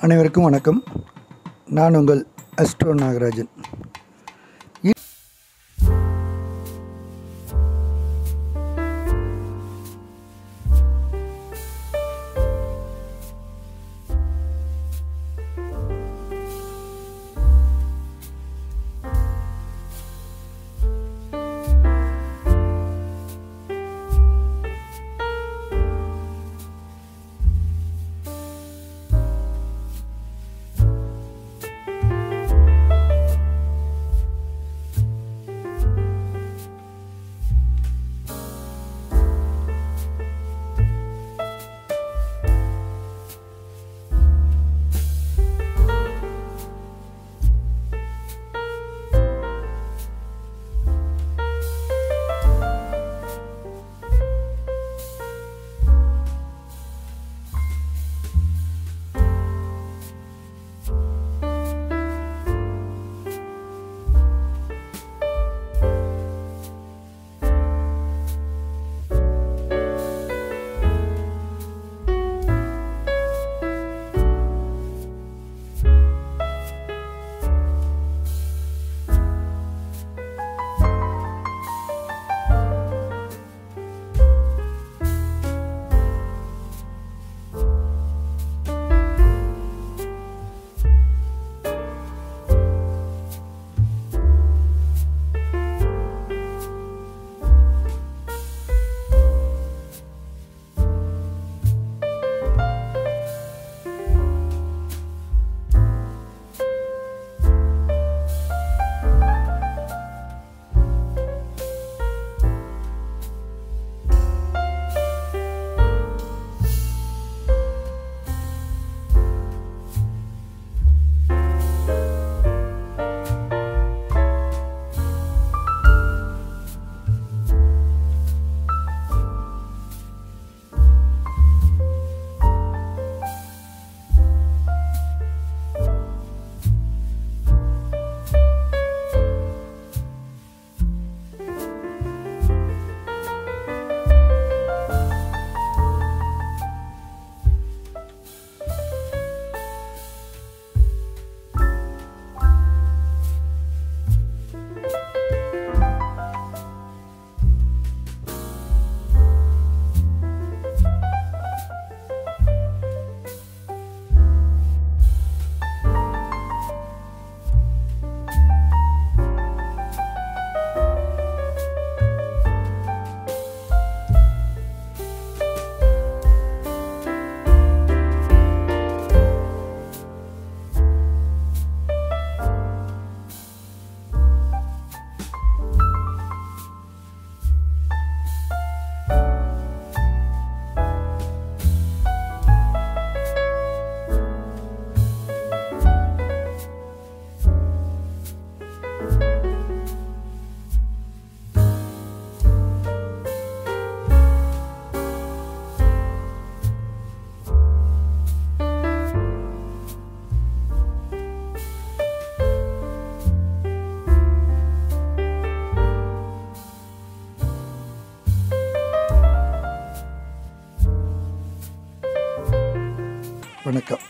அனைவருக்கும் வணக்கம். நான் உங்கள் அஸ்ட்ரோ நாகராஜன். வணக்கம்